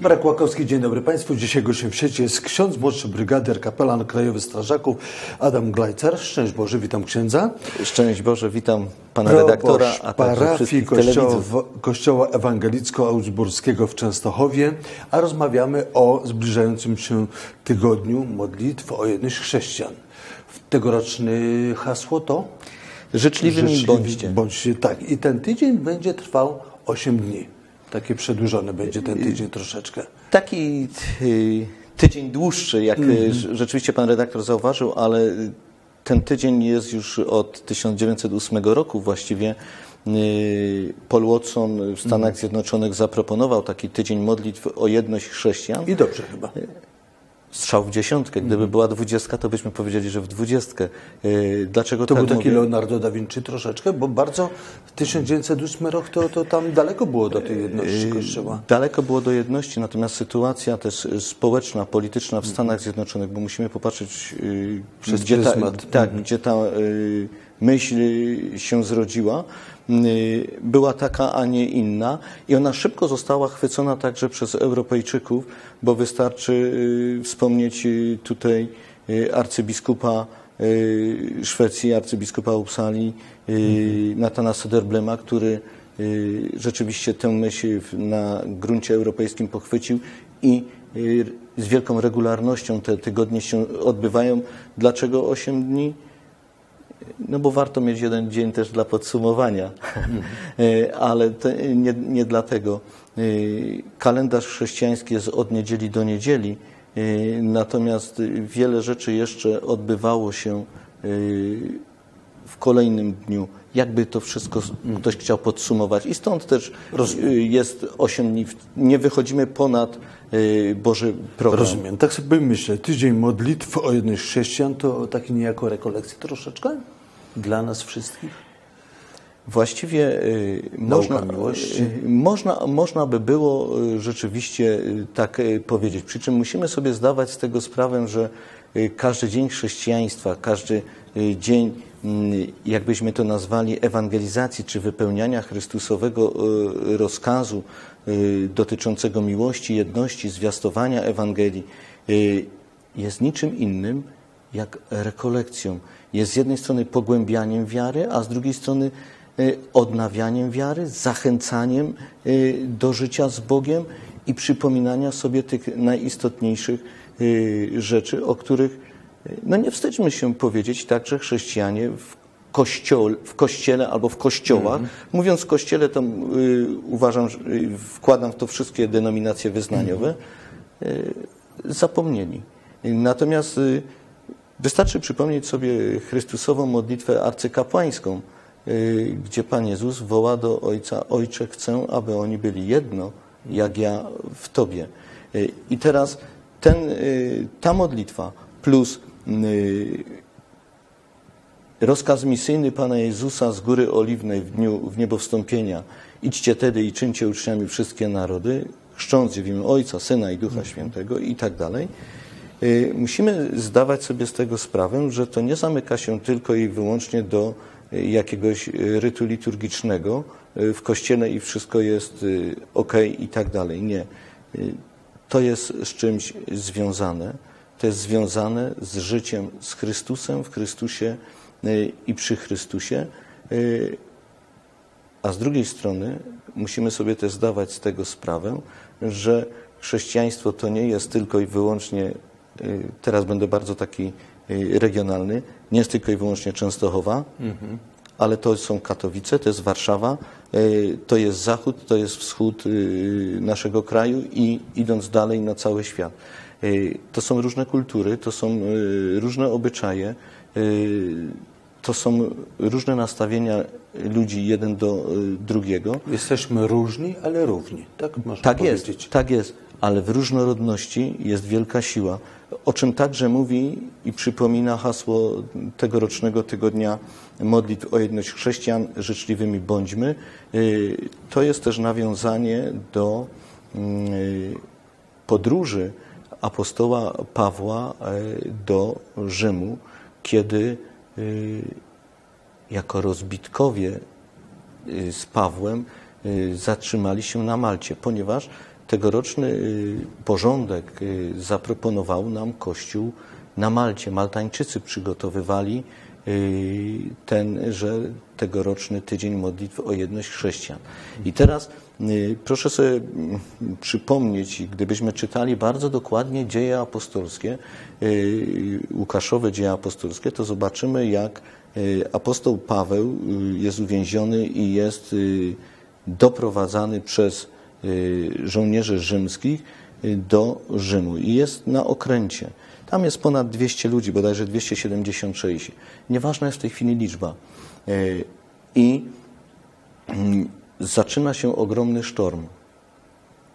Marek Łakowski, dzień dobry Państwu. Dzisiaj gościem w sieci jest ksiądz młodszy brygader, kapelan Krajowy Strażaków Adam Glajcar. Szczęść Boże, witam księdza. Szczęść Boże, witam pana redaktora, a parafii kościoła, kościoła Ewangelicko-Augsburskiego w Częstochowie, a rozmawiamy o zbliżającym się tygodniu modlitw o jedność chrześcijan. Tegoroczny hasło to? Życzliwymi Życzliwi bądźcie. bądźcie. Tak, i ten tydzień będzie trwał 8 dni. Takie przedłużony będzie ten tydzień troszeczkę. Taki y, tydzień dłuższy, jak Mhm. y, rz- rzeczywiście pan redaktor zauważył, ale ten tydzień jest już od 1908 roku właściwie. Y, Paul Watson w Mhm. Stanach Zjednoczonych zaproponował taki tydzień modlitw o jedność chrześcijan. I dobrze chyba. Strzał w dziesiątkę. Gdyby była dwudziestka, to byśmy powiedzieli, że w dwudziestkę. Y, Dlaczego To tak był taki mówię? Leonardo da Vinci troszeczkę, bo bardzo 1908 rok to, to tam daleko było do tej jedności Yy, Kościoła. Daleko było do jedności, natomiast sytuacja też y, społeczna, polityczna w Stanach Zjednoczonych, bo musimy popatrzeć, y, Przez gdzie, ta, tak, gdzie ta y, myśl y, się zrodziła, y, była taka, a nie inna i ona szybko została chwycona także przez Europejczyków, bo wystarczy y, wspomnieć y, tutaj y, arcybiskupa y, Szwecji, arcybiskupa Uppsali, y, Natana Söderblema, który y, rzeczywiście tę myśl na gruncie europejskim pochwycił i y, z wielką regularnością te tygodnie się odbywają. Dlaczego 8 dni? No bo warto mieć jeden dzień też dla podsumowania, E, ale nie, nie dlatego. E, Kalendarz chrześcijański jest od niedzieli do niedzieli, e, natomiast wiele rzeczy jeszcze odbywało się w kolejnym dniu. Jakby to wszystko ktoś chciał podsumować. I stąd też jest 8 dni. Nie wychodzimy ponad Boży program. Rozumiem. Tak sobie myślę, tydzień modlitw o jedność chrześcijan to taki niejako rekolekcja troszeczkę dla nas wszystkich. Właściwie y, można, y, można, można by było y, rzeczywiście tak powiedzieć. Przy czym musimy sobie zdawać z tego sprawę, że każdy dzień chrześcijaństwa, każdy dzień, jakbyśmy to nazwali, ewangelizacji czy wypełniania Chrystusowego rozkazu dotyczącego miłości, jedności, zwiastowania Ewangelii, jest niczym innym jak rekolekcją. Jest z jednej strony pogłębianiem wiary, a z drugiej strony y, odnawianiem wiary, zachęcaniem y, do życia z Bogiem i przypominania sobie tych najistotniejszych y, rzeczy, o których no nie wstydźmy się powiedzieć także chrześcijanie w kościole, w kościele albo w kościołach. Mówiąc kościele, to y, uważam, że y, wkładam w to wszystkie denominacje wyznaniowe y, zapomnieli. Natomiast wystarczy przypomnieć sobie Chrystusową modlitwę arcykapłańską, y, gdzie Pan Jezus woła do Ojca, Ojcze, chcę, aby oni byli jedno, jak ja w Tobie. Y, I teraz ten, y, ta modlitwa plus rozkaz misyjny Pana Jezusa z Góry Oliwnej w dniu w niebo wstąpienia idźcie tedy i czyńcie uczniami wszystkie narody, chrzcząc je w imię Ojca, Syna i Ducha Świętego i tak dalej. Y, Musimy zdawać sobie z tego sprawę, że to nie zamyka się tylko i wyłącznie do y, jakiegoś y, rytu liturgicznego w kościele i wszystko jest ok i tak dalej. Nie. To jest z czymś związane. To jest związane z życiem z Chrystusem, w Chrystusie i przy Chrystusie. A z drugiej strony musimy sobie też zdawać z tego sprawę, że chrześcijaństwo to nie jest tylko i wyłącznie, teraz będę bardzo taki y, regionalny, nie jest tylko i wyłącznie Częstochowa, ale to są Katowice, to jest Warszawa, y, to jest zachód, to jest wschód y, naszego kraju i idąc dalej na cały świat. Y, To są różne kultury, to są y, różne obyczaje, y, to są różne nastawienia ludzi jeden do y, drugiego. Jesteśmy różni, ale równi. Tak można Tak powiedzieć. jest, tak jest, ale w różnorodności jest wielka siła, o czym także mówi i przypomina hasło tegorocznego tygodnia modlitw o jedność chrześcijan, życzliwymi bądźmy. Y, To jest też nawiązanie do y, podróży apostoła Pawła y, do Rzymu, kiedy y, jako rozbitkowie y, z Pawłem zatrzymali się na Malcie, ponieważ tegoroczny y, porządek y, zaproponował nam Kościół na Malcie. Maltańczycy przygotowywali y, tenże tegoroczny tydzień modlitw o jedność chrześcijan. I teraz proszę sobie mm, przypomnieć, gdybyśmy czytali bardzo dokładnie dzieje apostolskie, Łukaszowe dzieje apostolskie, to zobaczymy, jak apostoł Paweł jest uwięziony i jest doprowadzany przez żołnierzy rzymskich y, do Rzymu i jest na okręcie. Tam jest ponad 200 ludzi, bodajże 276. Nieważna jest w tej chwili liczba. Y, I mm, zaczyna się ogromny sztorm.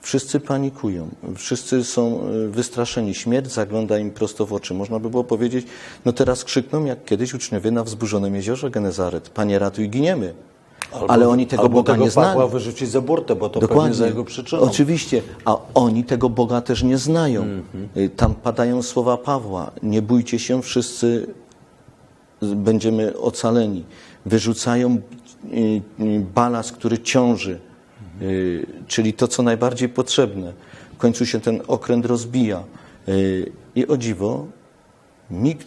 Wszyscy panikują, wszyscy są wystraszeni. Śmierć zagląda im prosto w oczy. Można by było powiedzieć, no teraz krzykną jak kiedyś uczniowie na wzburzonym jeziorze Genezaret. Panie ratuj, giniemy. Albo, ale oni tego Boga tego nie znają. Pawła wyrzucić za burtę, bo to Dokładnie. za jego przyczyną. Oczywiście, a oni tego Boga też nie znają. Mm -hmm. Tam padają słowa Pawła. Nie bójcie się, wszyscy będziemy ocaleni. Wyrzucają y, y, balast, który ciąży, czyli to, co najbardziej potrzebne. W końcu się ten okręt rozbija. I o dziwo, nikt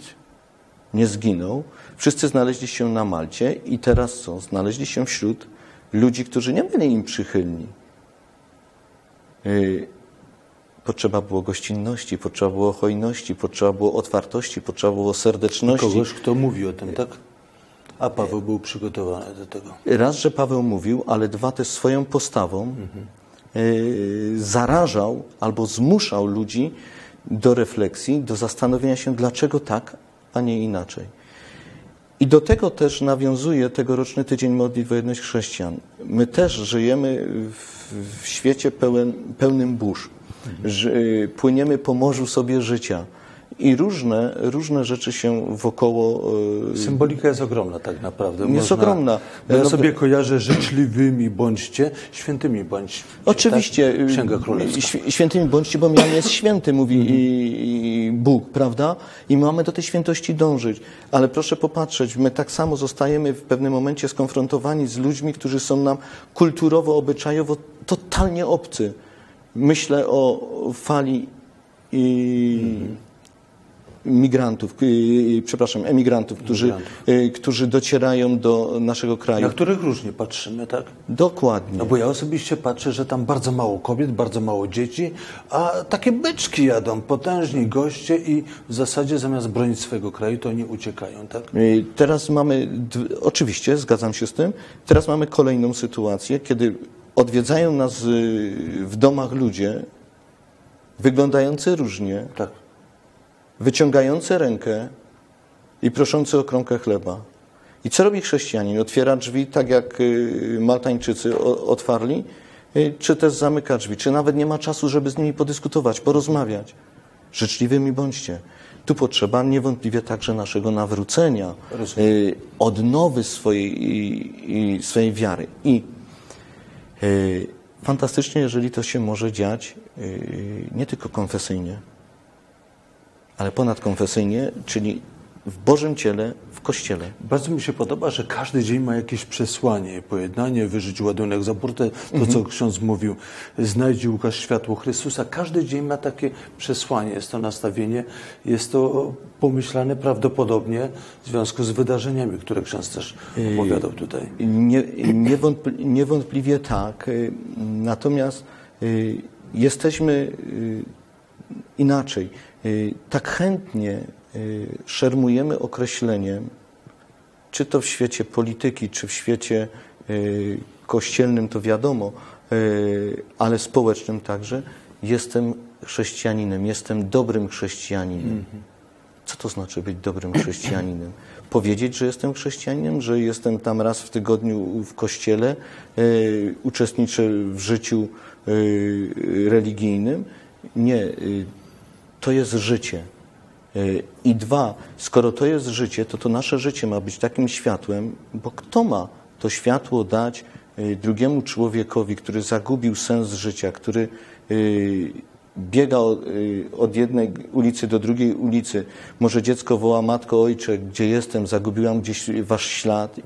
nie zginął, Wszyscy znaleźli się na Malcie i teraz co? Znaleźli się wśród ludzi, którzy nie byli im przychylni. Y, potrzeba było gościnności, potrzeba było hojności, potrzeba było otwartości, potrzeba było serdeczności. Kogoś, kto mówi o tym, tak? A Paweł był przygotowany do tego. Raz, że Paweł mówił, ale dwa, też swoją postawą mhm. zarażał albo zmuszał ludzi do refleksji, do zastanowienia się, dlaczego tak, a nie inaczej. I do tego też nawiązuje tegoroczny Tydzień Modlitw o Jedność Chrześcijan. My też żyjemy w, w świecie pełen, pełnym burz. Płyniemy po morzu sobie życia. I różne, różne rzeczy się wokoło. E, Symbolika jest ogromna tak naprawdę. Jest Można, ogromna. Ja sobie kojarzę życzliwymi bądźcie, świętymi bądźcie. Oczywiście. Tak? Księga Królewska. Świętymi bądźcie, bo mian jest święty, mówi mhm. Bóg, prawda? I mamy do tej świętości dążyć. Ale proszę popatrzeć, my tak samo zostajemy w pewnym momencie skonfrontowani z ludźmi, którzy są nam kulturowo, obyczajowo totalnie obcy. Myślę o fali i. Migrantów, przepraszam, emigrantów, którzy, y, którzy docierają do naszego kraju. Na których różnie patrzymy, tak? Dokładnie. No bo ja osobiście patrzę, że tam bardzo mało kobiet, bardzo mało dzieci, a takie byczki jadą, potężni goście i w zasadzie zamiast bronić swojego kraju, to nie uciekają, tak? Y, teraz mamy, oczywiście, zgadzam się z tym, teraz mamy kolejną sytuację, kiedy odwiedzają nas y, w domach ludzie, wyglądający różnie. Tak wyciągający rękę i proszący o kromkę chleba. I co robi chrześcijanin? Otwiera drzwi tak jak y, Maltańczycy otwarli, y, czy też zamyka drzwi, czy nawet nie ma czasu, żeby z nimi podyskutować, porozmawiać. Życzliwymi bądźcie. Tu potrzeba niewątpliwie także naszego nawrócenia, Rozumiem. Y, odnowy swojej, swojej wiary. I fantastycznie, jeżeli to się może dziać nie tylko konfesyjnie, ale ponadkonfesyjnie, czyli w Bożym ciele, w Kościele. Bardzo mi się podoba, że każdy dzień ma jakieś przesłanie, pojednanie, wyżyć ładunek za burtę, to mhm. co ksiądz mówił, znajdzie Łukasz światło Chrystusa. Każdy dzień ma takie przesłanie, jest to nastawienie, jest to pomyślane prawdopodobnie w związku z wydarzeniami, które ksiądz też opowiadał tutaj. Nie, niewątpli, niewątpliwie tak, natomiast y, jesteśmy inaczej Y, tak chętnie y, szermujemy określeniem, czy to w świecie polityki, czy w świecie y, kościelnym, to wiadomo, ale społecznym także, jestem chrześcijaninem, jestem dobrym chrześcijaninem. Co to znaczy być dobrym chrześcijaninem? Powiedzieć, że jestem chrześcijaninem, że jestem tam raz w tygodniu w kościele, uczestniczę w życiu religijnym? Nie to jest życie. E, I dwa, skoro to jest życie, to to nasze życie ma być takim światłem, bo kto ma to światło dać e, drugiemu człowiekowi, który zagubił sens życia, który biega od jednej ulicy do drugiej ulicy. Może dziecko woła, matko, ojcze, gdzie jestem, zagubiłam gdzieś wasz ślad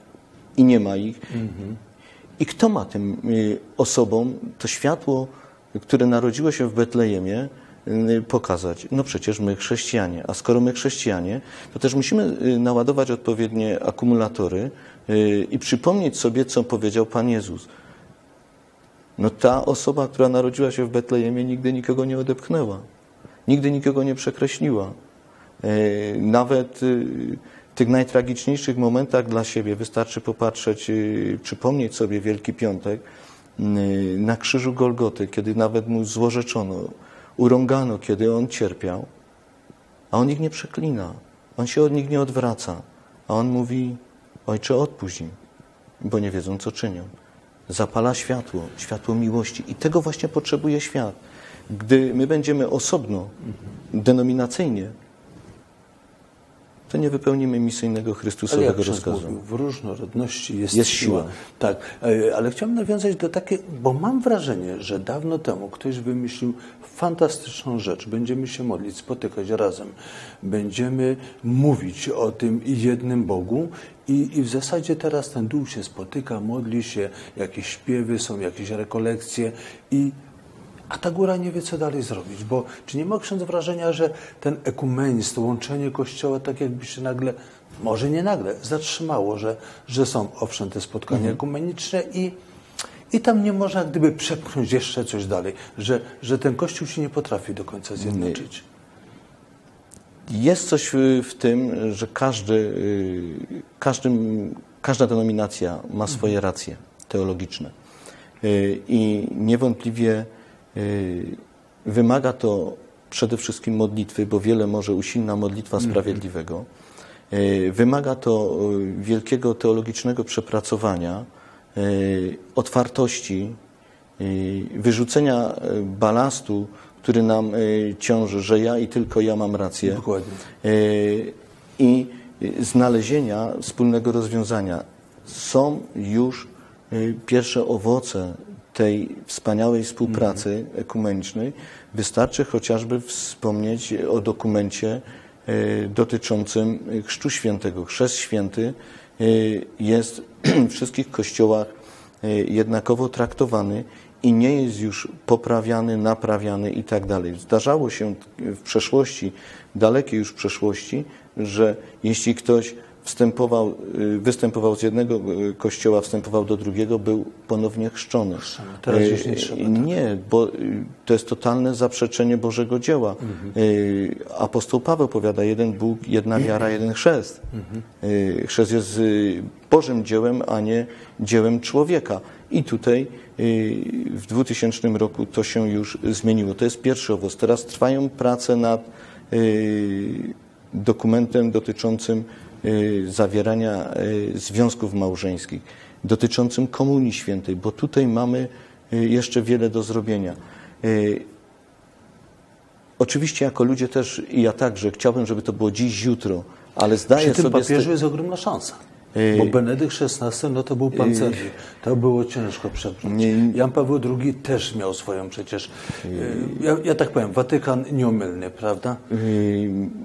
i nie ma ich. Mhm. I kto ma tym osobom to światło które narodziło się w Betlejemie, y, pokazać? No przecież my chrześcijanie. A skoro my chrześcijanie, to też musimy y, naładować odpowiednie akumulatory y, i przypomnieć sobie, co powiedział Pan Jezus. No ta osoba, która narodziła się w Betlejemie, nigdy nikogo nie odepchnęła. Nigdy nikogo nie przekreśliła. Nawet w tych najtragiczniejszych momentach dla siebie wystarczy popatrzeć, przypomnieć sobie Wielki Piątek, na krzyżu Golgoty, kiedy nawet mu złorzeczono, urągano, kiedy on cierpiał, a on ich nie przeklina, on się od nich nie odwraca, a on mówi: Ojcze, odpuść im, bo nie wiedzą, co czynią. Zapala światło, światło miłości, i tego właśnie potrzebuje świat. Gdy my będziemy osobno, denominacyjnie, to nie wypełnimy misyjnego Chrystusowego ale rozkazu. Mówił, w różnorodności jest, jest siła. siła. Tak, e, ale chciałbym nawiązać do takiej, bo mam wrażenie, że dawno temu ktoś wymyślił fantastyczną rzecz. Będziemy się modlić, spotykać razem. Będziemy mówić o tym jednym Bogu i, i w zasadzie teraz ten duch się spotyka, modli się, jakieś śpiewy są, jakieś rekolekcje i a ta góra nie wie, co dalej zrobić, bo czy nie ma ksiądz wrażenia, że ten ekumenizm, to łączenie Kościoła tak jakby się nagle, może nie nagle, zatrzymało, że, że są owszem te spotkania mhm. ekumeniczne i, i tam nie można gdyby przepchnąć jeszcze coś dalej, że, że ten Kościół się nie potrafi do końca zjednoczyć. Jest coś w tym, że każdy, y, każdy, każda denominacja ma swoje mhm. racje teologiczne. Y, I niewątpliwie wymaga to przede wszystkim modlitwy, bo wiele może usilna modlitwa mhm. sprawiedliwego. Y, wymaga to y, wielkiego teologicznego przepracowania, otwartości, wyrzucenia balastu, który nam ciąży, że ja i tylko ja mam rację. Dokładnie. I znalezienia wspólnego rozwiązania. Są już pierwsze owoce tej wspaniałej współpracy mhm. ekumenicznej wystarczy chociażby wspomnieć o dokumencie e, dotyczącym Chrztu Świętego. Chrzest Święty e, jest w wszystkich kościołach e, jednakowo traktowany i nie jest już poprawiany, naprawiany i tak dalej. Zdarzało się w przeszłości, dalekiej już przeszłości, że jeśli ktoś wstępował, y, występował z jednego y, kościoła, wstępował do drugiego, był ponownie chrzczony. Teraz już nie trzeba. Tak? Nie, bo y, to jest totalne zaprzeczenie Bożego dzieła. Mhm. Apostoł Paweł powiada, jeden Bóg, jedna wiara, jeden chrzest. Mhm. Chrzest jest Bożym dziełem, a nie dziełem człowieka. I tutaj w 2000 roku to się już zmieniło. To jest pierwszy owoc. Teraz trwają prace nad dokumentem dotyczącym Y, zawierania y, związków małżeńskich, dotyczącym Komunii Świętej, bo tutaj mamy y, jeszcze wiele do zrobienia. Oczywiście jako ludzie też i ja także chciałbym, żeby to było dziś, jutro, ale zdaję Przy sobie... Tym papieżu jest ogromna szansa. Bo Benedykt XVI, no to był pancernik. To było ciężko przebrnąć. Jan Paweł II też miał swoją przecież, ja, ja, tak powiem, Watykan nieomylny, prawda?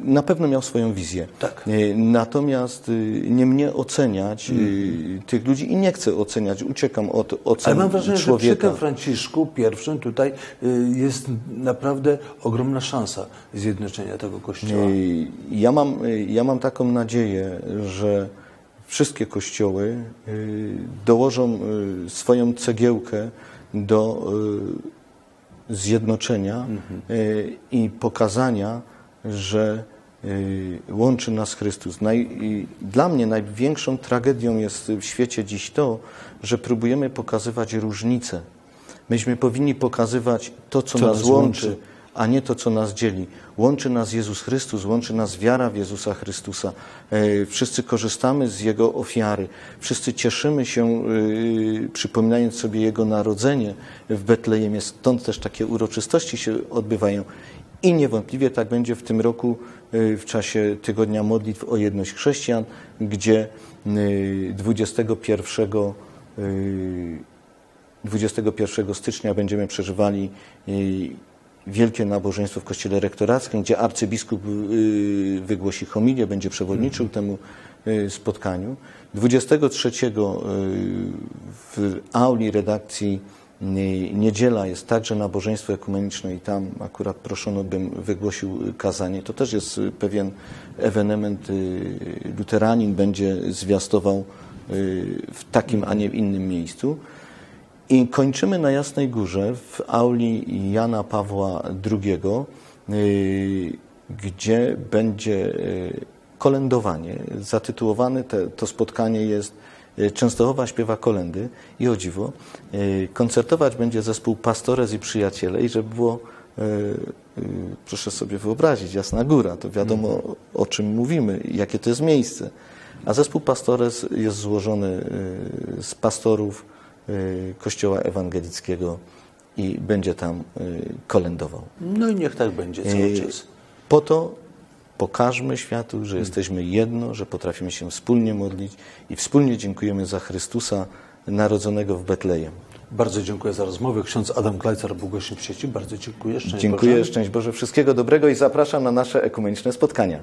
Na pewno miał swoją wizję. Tak. Natomiast nie mnie oceniać hmm. tych ludzi i nie chcę oceniać, uciekam od ocen Ale mam wrażenie, człowieka. że przy tym Franciszku pierwszym tutaj jest naprawdę ogromna szansa zjednoczenia tego Kościoła. Ja mam, ja mam taką nadzieję, że wszystkie kościoły y, dołożą y, swoją cegiełkę do y, zjednoczenia mhm. i pokazania, że łączy nas Chrystus. Dla mnie największą tragedią jest w świecie dziś to, że próbujemy pokazywać różnice. Myśmy powinni pokazywać to, co, co nas łączy, łączy a nie to, co nas dzieli. Łączy nas Jezus Chrystus, łączy nas wiara w Jezusa Chrystusa. E, wszyscy korzystamy z Jego ofiary. Wszyscy cieszymy się, e, przypominając sobie Jego narodzenie w Betlejemie. Stąd też takie uroczystości się odbywają. I niewątpliwie tak będzie w tym roku e, w czasie Tygodnia Modlitw o Jedność Chrześcijan, gdzie 21 21 stycznia będziemy przeżywali wielkie nabożeństwo w kościele rektorackim, gdzie arcybiskup y, wygłosi homilię, będzie przewodniczył temu y, spotkaniu. 23 y, w auli redakcji Nie- Niedziela jest także nabożeństwo ekumeniczne i tam akurat proszono, bym wygłosił kazanie. To też jest pewien ewenement. Luteranin będzie zwiastował w takim, a nie w innym miejscu. I kończymy na Jasnej Górze w auli Jana Pawła II, y, gdzie będzie y, kolędowanie. Zatytułowane te, to spotkanie jest y, Częstochowa śpiewa kolendy i o dziwo. Koncertować będzie zespół Pastores i Przyjaciele i żeby było, proszę sobie wyobrazić, Jasna Góra, to wiadomo o czym mówimy, jakie to jest miejsce. A zespół Pastores jest złożony z pastorów Kościoła Ewangelickiego i będzie tam y, kolędował. No i niech tak będzie cały Y, czas. Po to pokażmy światu, że jesteśmy jedno, że potrafimy się wspólnie modlić i wspólnie dziękujemy za Chrystusa narodzonego w Betlejem. Bardzo dziękuję za rozmowę. Ksiądz Adam Klajcar był gościem w sieci. Bardzo dziękuję. Szczęść Dziękuję, Boże. szczęść Boże, wszystkiego dobrego i zapraszam na nasze ekumeniczne spotkania.